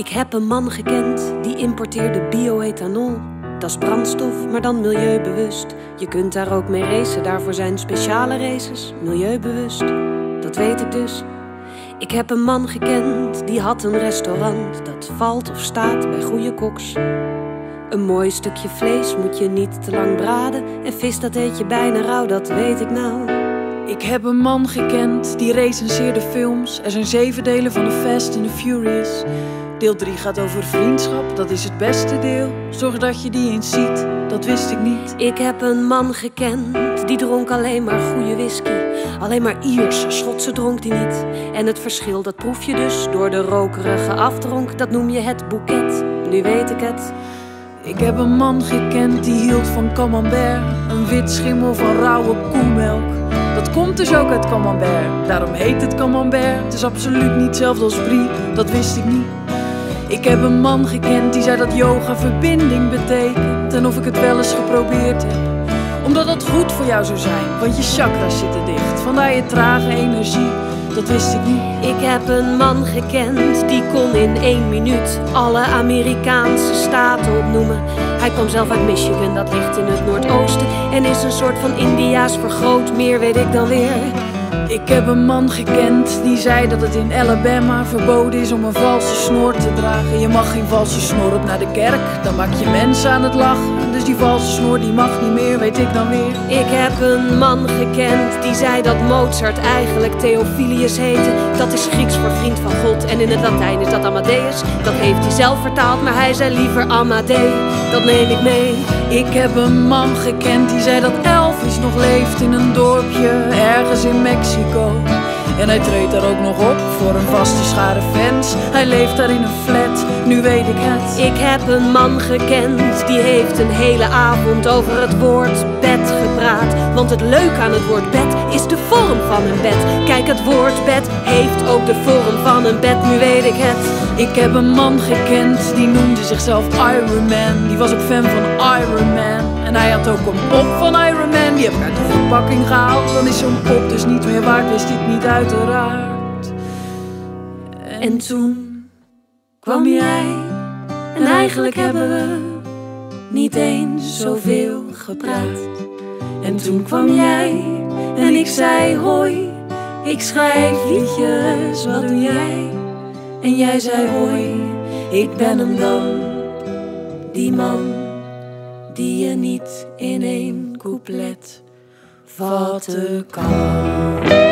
Ik heb een man gekend die importeerde bioethanol. Dat is brandstof, maar dan milieubewust. Je kunt daar ook mee racen, daarvoor zijn speciale races. Milieubewust, dat weet ik dus. Ik heb een man gekend die had een restaurant. Dat valt of staat bij goede koks. Een mooi stukje vlees moet je niet te lang braden. En vis dat eet je bijna rauw, dat weet ik nou. Ik heb een man gekend die recenseerde films. Er zijn zeven delen van The Fast and the Furious. Deel 3 gaat over vriendschap, dat is het beste deel. Zorg dat je die eens ziet, dat wist ik niet. Ik heb een man gekend, die dronk alleen maar goede whisky. Alleen maar Ierse, Schotse dronk die niet. En het verschil, dat proef je dus door de rokerige afdronk. Dat noem je het boeket, nu weet ik het. Ik heb een man gekend die hield van camembert. Een wit schimmel van rauwe koemelk. Dat komt dus ook uit camembert, daarom heet het camembert. Het is absoluut niet hetzelfde als brie, dat wist ik niet. Ik heb een man gekend die zei dat yoga verbinding betekent. En of ik het wel eens geprobeerd heb. Omdat dat goed voor jou zou zijn, want je chakras zitten dicht. Vandaar je trage energie, dat wist ik niet. Ik heb een man gekend die kon in één minuut alle Amerikaanse staten opnoemen. Hij kwam zelf uit Michigan, dat ligt in het noordoosten. En is een soort van Indiaas vergroot, meer weet ik dan weer. Ik heb een man gekend die zei dat het in Alabama verboden is om een valse snor te dragen. Je mag geen valse snor op naar de kerk, dan maak je mensen aan het lachen. Dus die valse snor die mag niet meer, weet ik dan weer. Ik heb een man gekend die zei dat Mozart eigenlijk Theophilus heette. Dat is Grieks voor vriend van God en in het Latijn is dat Amadeus. Dat heeft hij zelf vertaald, maar hij zei liever Amadee. Dat neem ik mee. Ik heb een man gekend die zei dat Elvis nog leeft in een dorpje En hij treedt daar ook nog op voor een vaste schare fans. Hij leeft daar in een flat, nu weet ik het. Ik heb een man gekend die heeft een hele avond over het woord bed gepraat. Want het leuke aan het woord bed is de vorm van een bed. Kijk, het woord bed heeft ook de vorm van een bed, nu weet ik het. Ik heb een man gekend die noemde zichzelf Iron Man. Die was ook fan van Iron Man. En hij had ook een pop van Iron Man. Die heb ik uit de verpakking gehaald. Dan is zo'n pop dus niet meer waard, wist ik niet uiteraard. En toen kwam jij en eigenlijk hebben we niet eens zoveel gepraat. En toen kwam jij en ik zei hoi, ik schrijf liedjes, wat doe jij? En jij zei hoi, ik ben hem dan, die man die je niet in één couplet vatten kan.